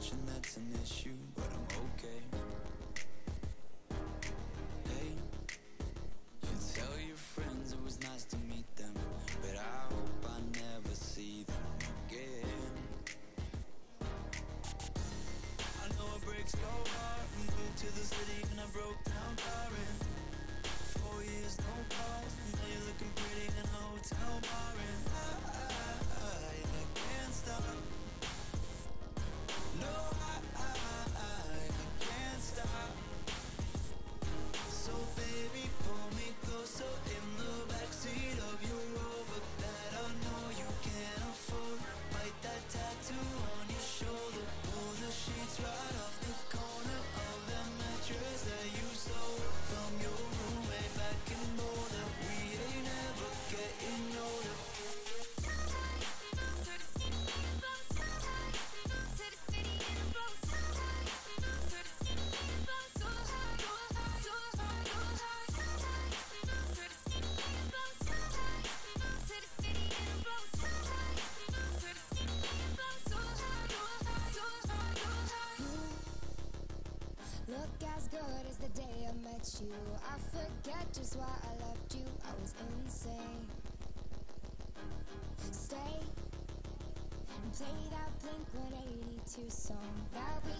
and that's an issue, but I'm okay. You. I forget just why I left you. I was insane. Stay and play that Blink 182 song that we